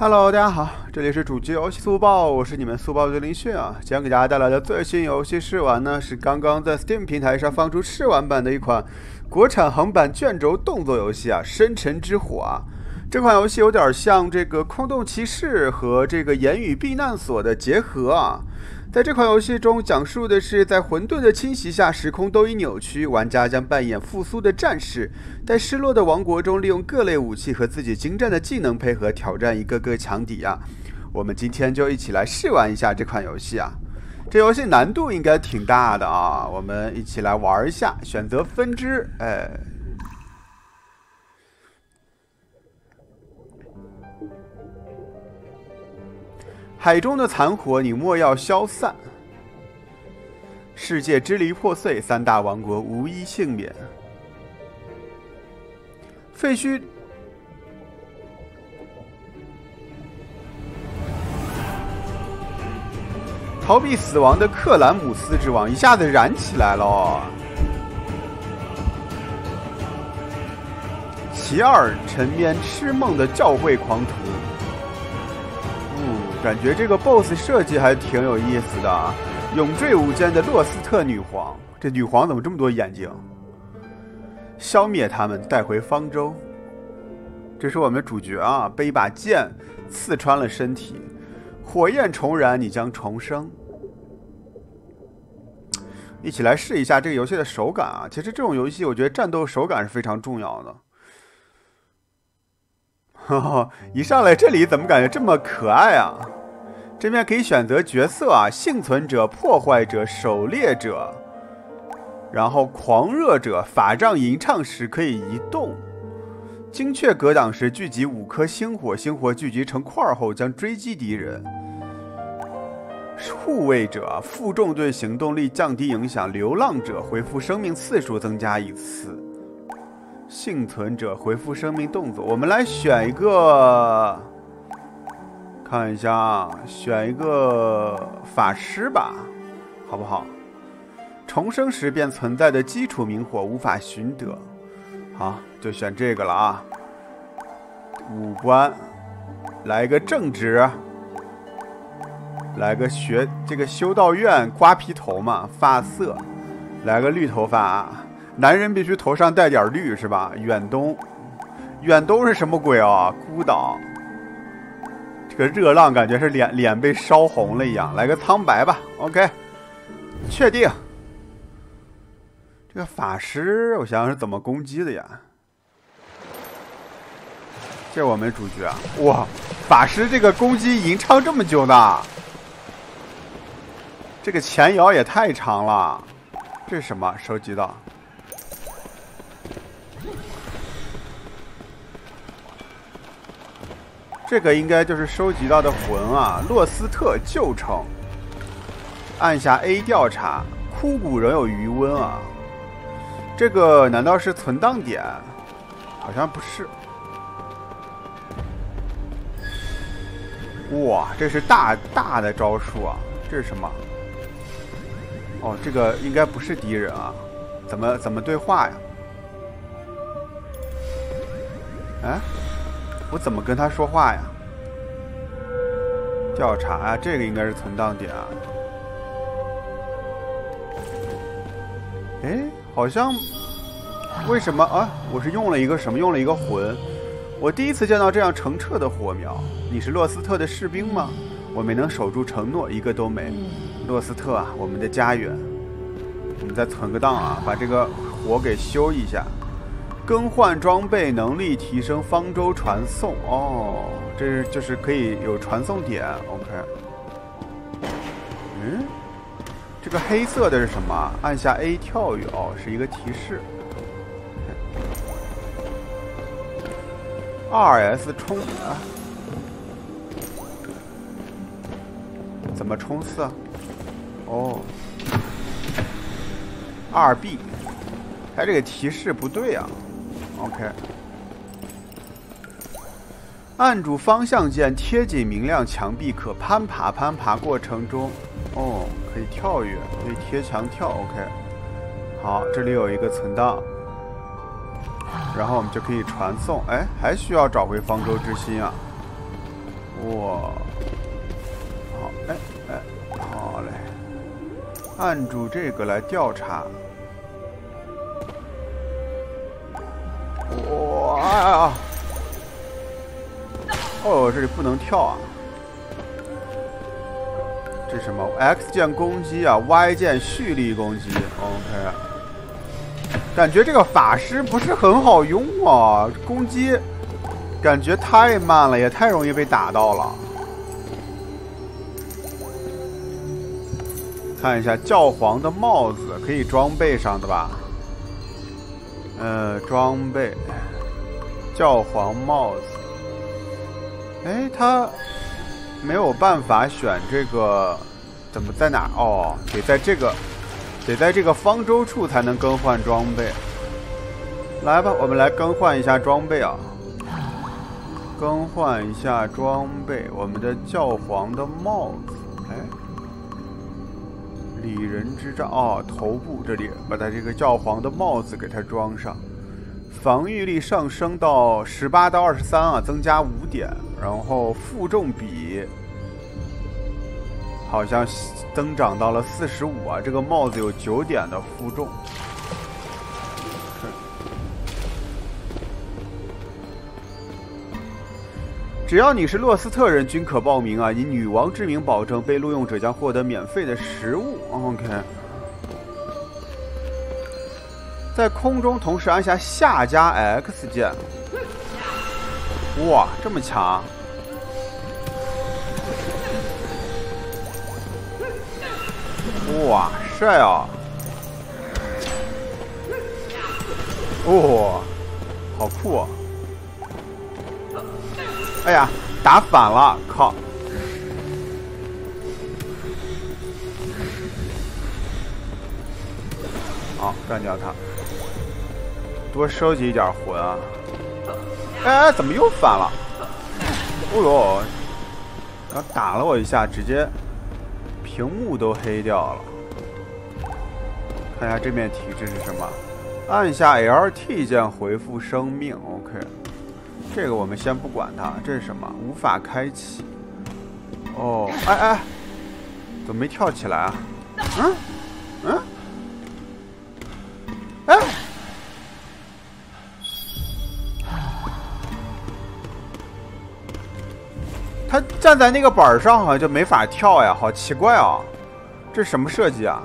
Hello，大家好，这里是主机游戏速报，我是你们速报的林迅啊。今天给大家带来的最新游戏试玩呢，是刚刚在 Steam 平台上放出试玩版的一款国产横版卷轴动作游戏啊，《深沉之火》啊。这款游戏有点像这个《空洞骑士》和这个《言语避难所》的结合啊。在这款游戏中，讲述的是在混沌的侵袭下，时空都已扭曲，玩家将扮演复苏的战士，在失落的王国中，利用各类武器和自己精湛的技能配合，挑战一个个强敌啊！我们今天就一起来试玩一下这款游戏啊！这游戏难度应该挺大的啊！我们一起来玩一下，选择分支，哎。海中的残火，你莫要消散。世界支离破碎，三大王国无一幸免。废墟，逃避死亡的克兰姆斯之王一下子燃起来了。其二，沉眠痴梦的教会狂徒。感觉这个 BOSS 设计还挺有意思的，永坠无间的洛斯特女皇，这女皇怎么这么多眼睛？消灭他们，带回方舟。这是我们主角啊，被一把剑刺穿了身体，火焰重燃，你将重生。一起来试一下这个游戏的手感啊！其实这种游戏，我觉得战斗手感是非常重要的。一上来这里怎么感觉这么可爱啊？这边可以选择角色啊，幸存者、破坏者、狩猎者，然后狂热者。法杖吟唱时可以移动，精确格挡时聚集五颗星火，星火聚集成块后将追击敌人。护卫者负重对行动力降低影响，流浪者恢复生命次数增加一次。幸存者回复生命动作，我们来选一个，看一下，选一个法师吧，好不好？重生时便存在的基础明火无法寻得，好，就选这个了啊。五官，来个正直，来个学这个修道院瓜皮头嘛，发色，来个绿头发啊。男人必须头上带点绿，是吧？远东，远东是什么鬼啊？孤岛，这个热浪感觉是脸脸被烧红了一样。来个苍白吧，OK，确定。这个法师，我想想是怎么攻击的呀？这我们主角，哇，法师这个攻击吟唱这么久呢？这个前摇也太长了。这是什么？收集到。这个应该就是收集到的魂啊！洛斯特旧城，按下 A 调查，枯骨仍有余温啊！这个难道是存档点？好像不是。哇，这是大大的招数啊！这是什么？哦，这个应该不是敌人啊！怎么怎么对话呀？哎？我怎么跟他说话呀？调查啊，这个应该是存档点啊。哎，好像为什么啊？我是用了一个什么？用了一个魂。我第一次见到这样澄澈的火苗。你是洛斯特的士兵吗？我没能守住承诺，一个都没。洛斯特啊，我们的家园。我们再存个档啊，把这个火给修一下。更换装备，能力提升，方舟传送。哦，这是就是可以有传送点。OK。嗯，这个黑色的是什么？按下 A 跳跃。哦，是一个提示。2S 冲啊？怎么冲刺？哦。二 B，它这个提示不对啊。OK，按住方向键，贴紧明亮墙壁，可攀爬。攀爬过程中，哦，可以跳跃，可以贴墙跳。OK，好，这里有一个存档，然后我们就可以传送。哎，还需要找回方舟之心啊！哇，好，哎哎，好嘞，按住这个来调查。哇啊！哦，这里不能跳啊。这什么？X 键攻击啊，Y 键蓄力攻击。OK，感觉这个法师不是很好用啊，攻击感觉太慢了，也太容易被打到了。看一下教皇的帽子，可以装备上的吧？呃，装备教皇帽子。哎，他。没有办法选这个，怎么在哪？哦，得在这个，得在这个方舟处才能更换装备。来吧，我们来更换一下装备啊！更换一下装备，我们的教皇的帽子，哎，礼人之杖哦，头部这里把他这个教皇的帽子给他装上，防御力上升到十八到二十三啊，增加五点。然后负重比好像增长到了四十五啊！这个帽子有九点的负重。只要你是洛斯特人，均可报名啊！以女王之名保证，被录用者将获得免费的食物。OK，在空中同时按下下加 X 键。哇，这么强！哇，帅啊！哇，好酷！啊！哎呀，打反了，靠！好，干掉他！多收集一点魂啊！哎，怎么又反了？哦呦！然后打了我一下，直接屏幕都黑掉了。看一下这面体质是什么？按下 LT 键回复生命。OK，这个我们先不管它。这是什么？无法开启。哦，哎哎，怎么没跳起来啊？嗯，站在那个板上，好像就没法跳呀，好奇怪啊！这什么设计啊？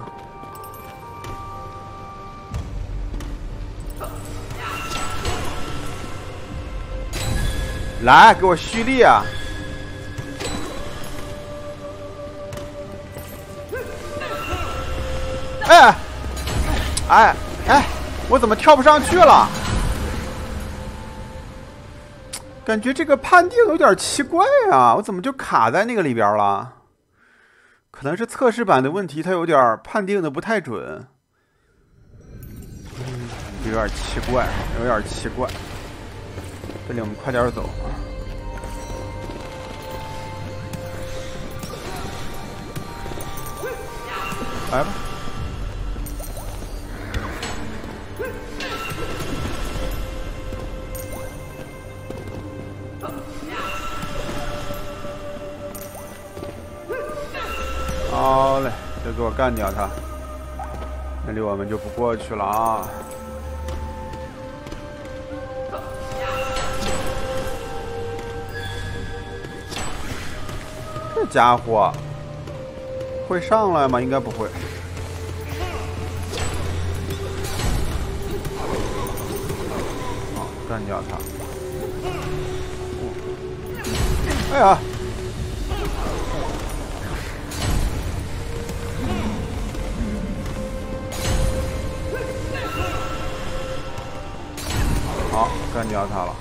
来，给我蓄力啊！哎，哎哎，我怎么跳不上去了？感觉这个判定有点奇怪啊！我怎么就卡在那个里边了？可能是测试版的问题，它有点判定的不太准，有点奇怪，有点奇怪。这里我们快点走，来吧。好嘞，就给我干掉他！那里我们就不过去了啊！这家伙会上来吗？应该不会。好，干掉他！哎呀！干掉他了。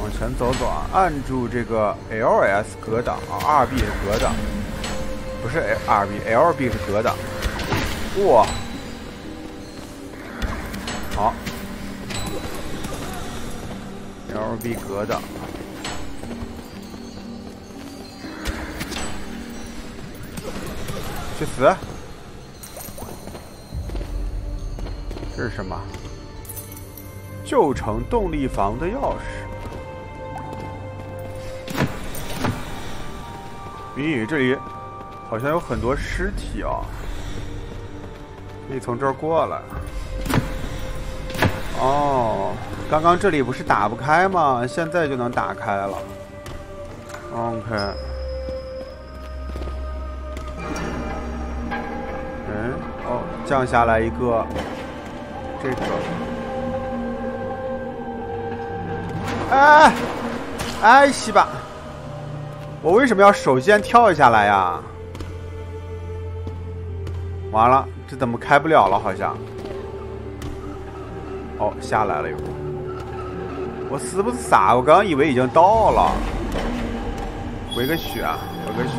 往前走走啊，按住这个 L S 格挡啊，R B 是格挡，不是 R B，L B 是格挡。哇，好，L B 格挡，去死！这是什么？旧城动力房的钥匙，咦，这里好像有很多尸体啊！可以从这儿过来。哦，刚刚这里不是打不开吗？现在就能打开了。OK。嗯，哦，降下来一个，这个。哎，哎，哎西吧！我为什么要首先跳下来呀？完了，这怎么开不了了？好像。哦，下来了又。我是不是傻？我刚刚以为已经到了。回个血啊，回个血。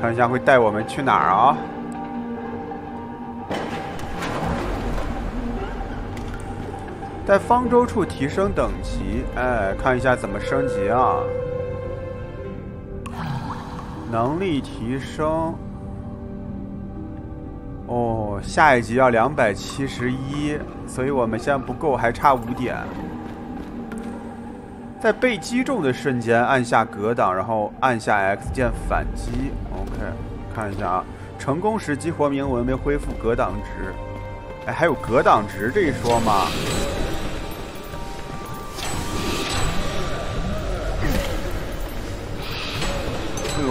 看一下会带我们去哪儿啊？在方舟处提升等级，哎，看一下怎么升级啊？能力提升。哦，下一级要两百七十一，所以我们现在不够，还差五点。在被击中的瞬间按下格挡，然后按下 X 键反击。OK，看一下啊，成功时激活铭文，没恢复格挡值。哎，还有格挡值这一说吗？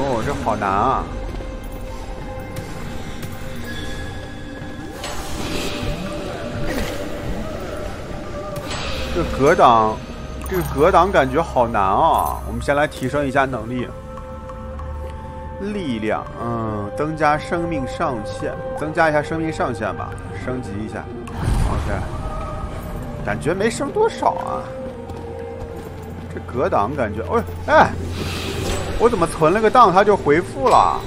呦，这好难啊！这格挡，这个格挡感觉好难啊！我们先来提升一下能力，力量，嗯，增加生命上限，增加一下生命上限吧，升级一下，OK，感觉没升多少啊。这格挡感觉，哦，哎，我怎么存了个档，它就回复了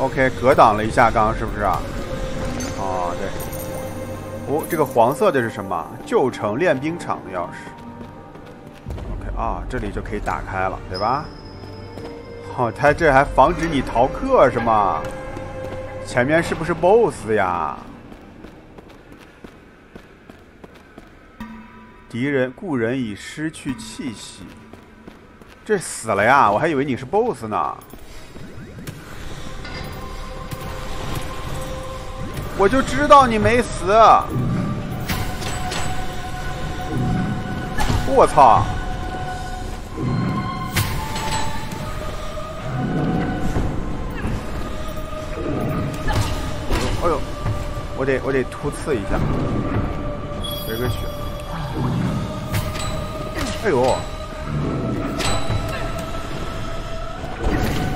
？OK，格挡了一下，刚刚是不是啊？哦，对。哦，这个黄色的是什么？旧城练兵场的钥匙。OK，啊，这里就可以打开了，对吧？哦，他这还防止你逃课是吗？前面是不是 BOSS 呀？敌人故人已失去气息，这死了呀？我还以为你是 BOSS 呢。我就知道你没死！我操！哎呦，我得我得突刺一下，回个血！哎呦，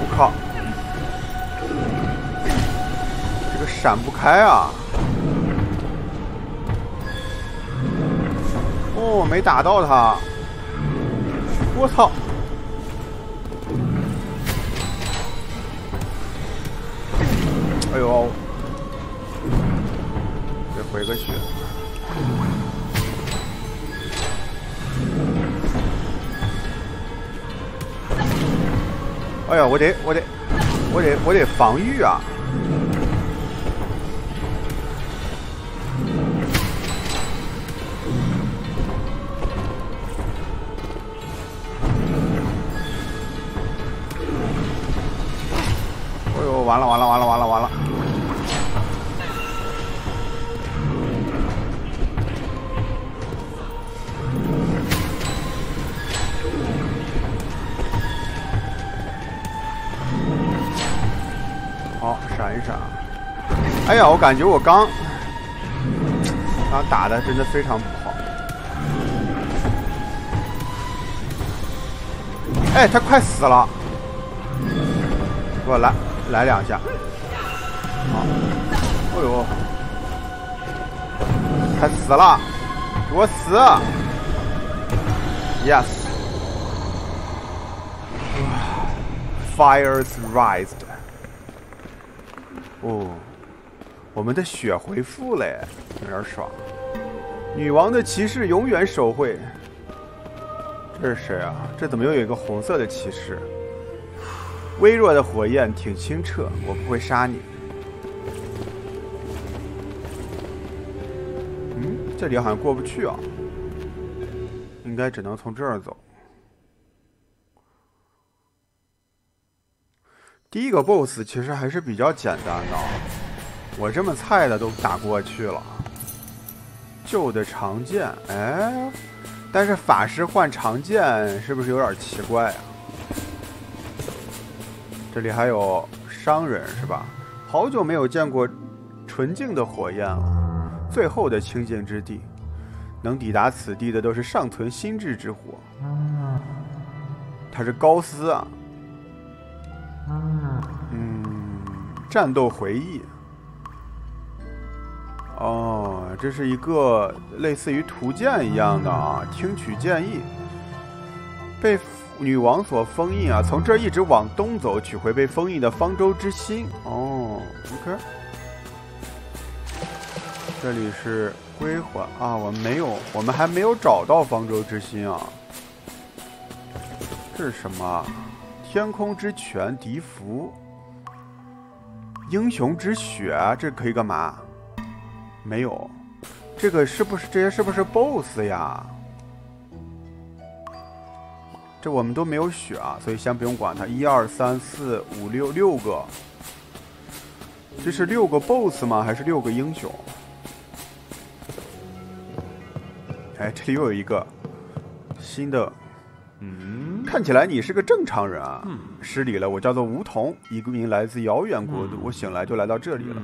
我靠！这个闪不开啊！哦，没打到他！我操！哎呦！得回个血！哎呀，我得，我得，我得，我得防御啊！哎呦完了完了呀，我感觉我刚刚打的真的非常不好。哎，他快死了！给我来！来两下，好，哎呦，他死了，给我死！Yes，Fires rised。哦，我们的血恢复了，有点爽。女王的骑士永远守护。这是谁啊？这怎么又有一个红色的骑士？微弱的火焰挺清澈，我不会杀你。嗯，这里好像过不去啊，应该只能从这儿走。第一个 BOSS 其实还是比较简单的，我这么菜的都打过去了。旧的长剑，哎，但是法师换长剑是不是有点奇怪啊？这里还有商人是吧？好久没有见过纯净的火焰了，最后的清净之地，能抵达此地的都是尚存心智之火。他是高斯啊。嗯，战斗回忆。哦，这是一个类似于图鉴一样的啊，听取建议。被女王所封印啊，从这儿一直往东走，取回被封印的方舟之心。哦，OK。这里是归还啊，我们没有，我们还没有找到方舟之心啊。这是什么？天空之泉，笛符，英雄之血，这可以干嘛？没有，这个是不是这些是不是 BOSS 呀？这我们都没有血啊，所以先不用管它。一二三四五六六个，这是六个 BOSS 吗？还是六个英雄？哎，这里又有一个新的。嗯，看起来你是个正常人啊。嗯，失礼了，我叫做梧桐，一名来自遥远国度。我醒来就来到这里了。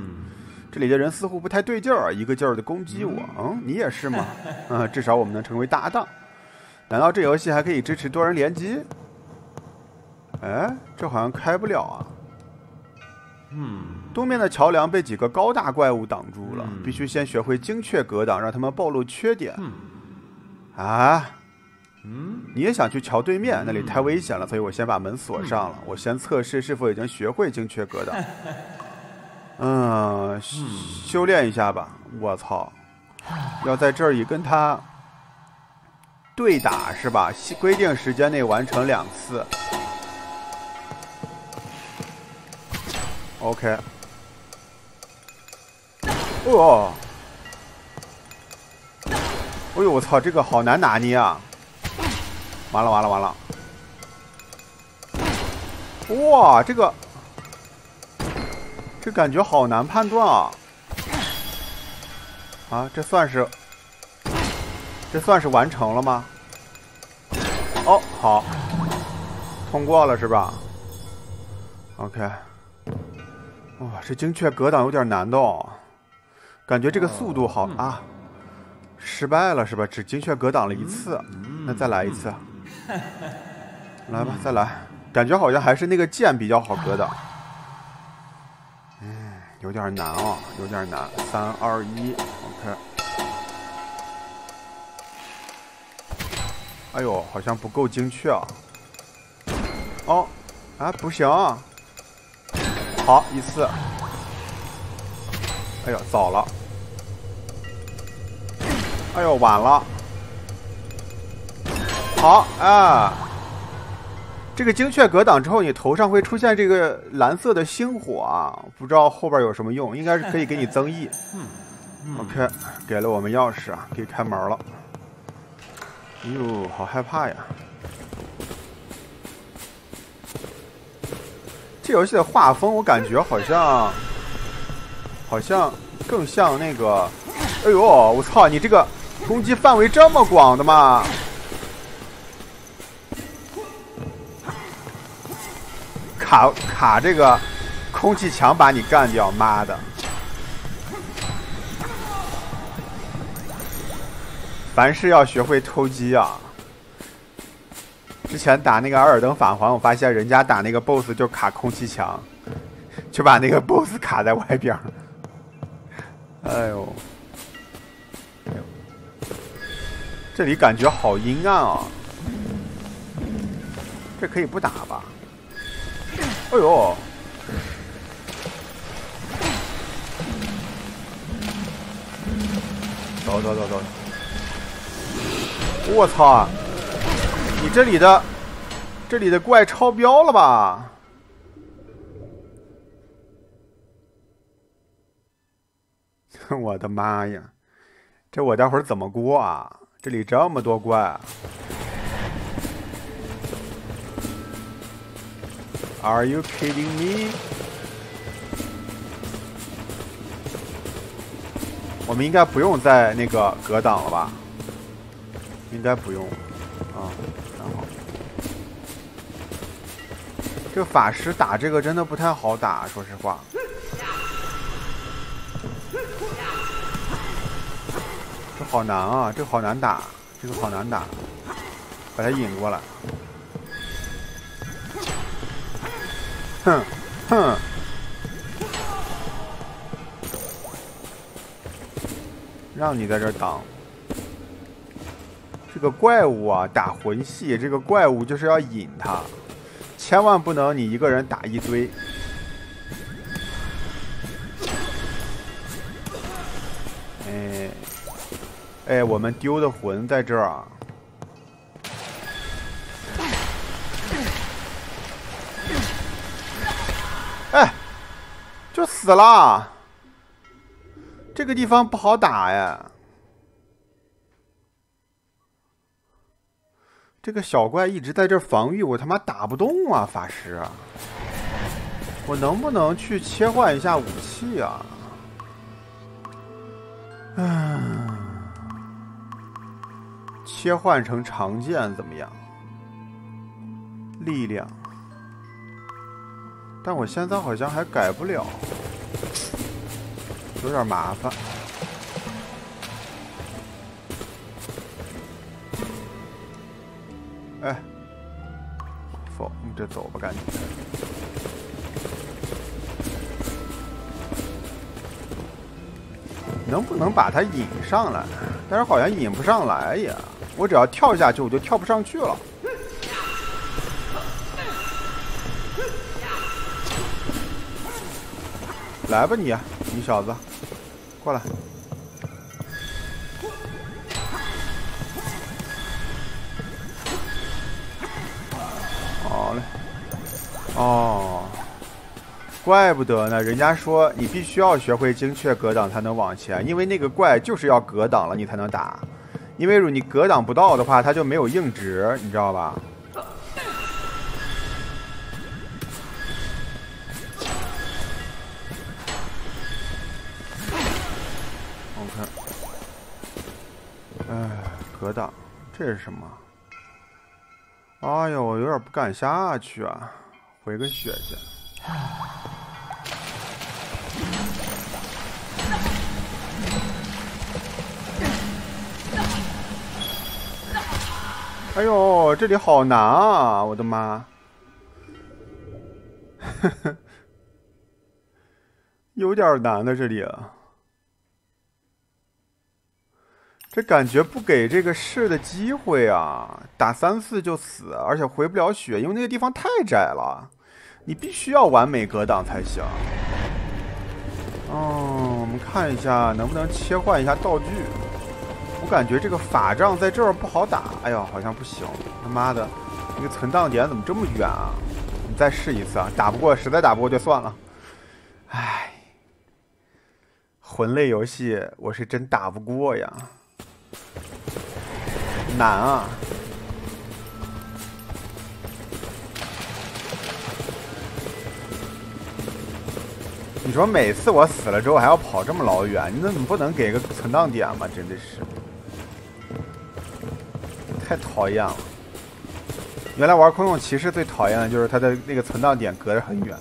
这里的人似乎不太对劲儿，一个劲儿的攻击我。嗯，你也是吗？嗯，至少我们能成为搭档。难道这游戏还可以支持多人联机？哎，这好像开不了啊。嗯，东面的桥梁被几个高大怪物挡住了，必须先学会精确格挡，让他们暴露缺点。啊。嗯，你也想去桥对面？那里太危险了，所以我先把门锁上了。我先测试是否已经学会精确格挡。嗯，修炼一下吧。我操，要在这里跟他对打是吧？规定时间内完成两次。OK。哦，哎呦我操，这个好难拿捏啊！完了完了完了！哇，这个这感觉好难判断啊！啊，这算是这算是完成了吗？哦，好，通过了是吧？OK。哇，这精确格挡有点难的哦，感觉这个速度好啊！失败了是吧？只精确格挡了一次，那再来一次。来吧，再来，感觉好像还是那个剑比较好格挡。有点难啊，有点难。三二一，OK。哎呦，好像不够精确啊。哦，啊，不行。好，一次。哎呦，早了。哎呦，晚了。好啊，这个精确格挡之后，你头上会出现这个蓝色的星火啊，不知道后边有什么用，应该是可以给你增益。嗯 OK，给了我们钥匙啊，可以开门了。哟，好害怕呀！这游戏的画风我感觉好像，好像更像那个……哎呦，我操！你这个攻击范围这么广的吗？卡卡这个空气墙把你干掉，妈的！凡事要学会偷鸡啊！之前打那个尔登法环，我发现人家打那个 BOSS 就卡空气墙，就把那个 BOSS 卡在外边。哎呦，这里感觉好阴暗啊！这可以不打吧？哎呦！走走走走！我操！你这里的这里的怪超标了吧？我的妈呀！这我待会儿怎么过啊？这里这么多怪！Are you kidding me？我们应该不用再那个格挡了吧？应该不用啊，很好。这法师打这个真的不太好打，说实话。这好难啊！这好难打，这个好难打，把他引过来。哼，哼。让你在这挡。这个怪物啊，打魂系，这个怪物就是要引他，千万不能你一个人打一堆。哎，哎，我们丢的魂在这儿啊！死了。这个地方不好打呀！这个小怪一直在这防御，我他妈打不动啊！法师，我能不能去切换一下武器啊？嗯，切换成长剑怎么样？力量，但我现在好像还改不了。有点麻烦。哎，走，你这走吧，赶紧。能不能把它引上来？但是好像引不上来呀。我只要跳下去，我就跳不上去了。来吧，你，你小子。过来，好嘞，哦，怪不得呢，人家说你必须要学会精确格挡才能往前，因为那个怪就是要格挡了你才能打，因为如果你格挡不到的话，它就没有硬直，你知道吧？这是什么？哎呦，我有点不敢下去啊！回个血去。哎呦，这里好难啊！我的妈！有点难的这里。这感觉不给这个试的机会啊！打三次就死，而且回不了血，因为那个地方太窄了。你必须要完美格挡才行。哦，我们看一下能不能切换一下道具。我感觉这个法杖在这儿不好打。哎呦，好像不行！他妈的，那个存档点怎么这么远啊？你再试一次啊！打不过，实在打不过就算了。唉，魂类游戏我是真打不过呀。难啊！你说每次我死了之后还要跑这么老远，你怎么不能给个存档点吗？真的是太讨厌了。原来玩空洞骑士最讨厌的就是它的那个存档点隔着很远。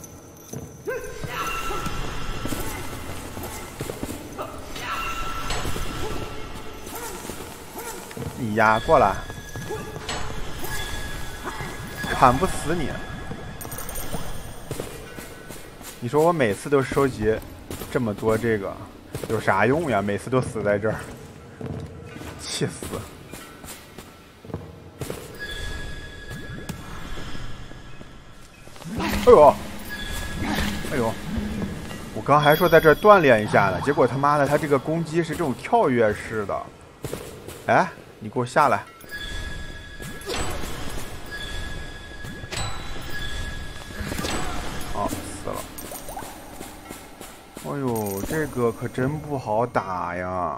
压，过来，砍不死你！你说我每次都收集这么多这个，有啥用呀？每次都死在这儿，气死！哎呦，哎呦，我刚还说在这锻炼一下呢，结果他妈的，他这个攻击是这种跳跃式的，哎。你给我下来。哦死了。哎呦这个可真不好打呀。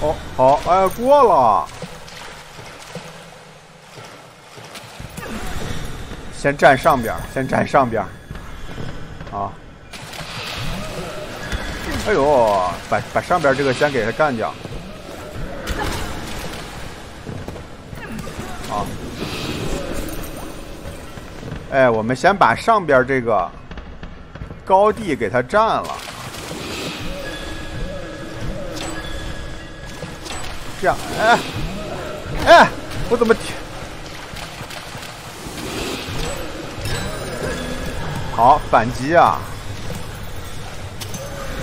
哦好哎过了。先站上边，先站上边。啊！哎呦，把把上边这个先给他干掉。啊！哎，我们先把上边这个高地给他占了。这样，哎，哎，我怎么？好，反击啊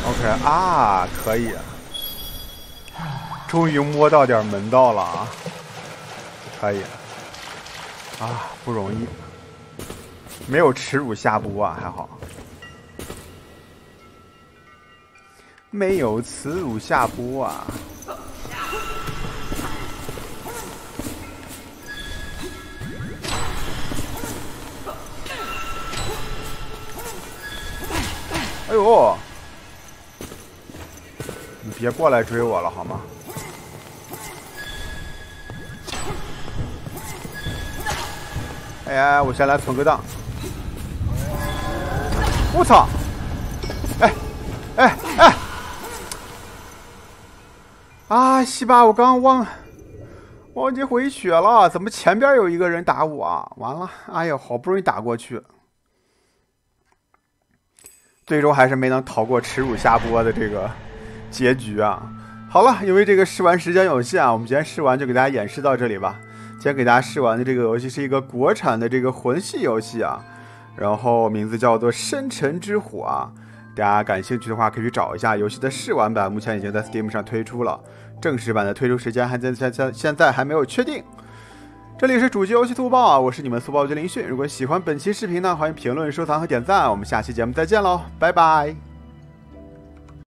！OK 啊，可以，终于摸到点门道了啊！可以，啊，不容易，没有耻辱下播啊，还好，没有耻辱下播啊。哎呦！你别过来追我了好吗？哎呀，我先来存个档。我操！哎哎哎！啊，西巴，我刚忘忘记回血了，怎么前边有一个人打我？完了！哎呀，好不容易打过去。最终还是没能逃过耻辱下播的这个结局啊！好了，因为这个试玩时间有限啊，我们今天试玩就给大家演示到这里吧。今天给大家试玩的这个游戏是一个国产的这个魂系游戏啊，然后名字叫做《深沉之火》啊。大家感兴趣的话可以去找一下游戏的试玩版，目前已经在 Steam 上推出了，正式版的推出时间还在在在现在还没有确定。这里是主机游戏速报啊，我是你们速报君林迅。如果喜欢本期视频呢，欢迎评论、收藏和点赞。我们下期节目再见喽，拜拜。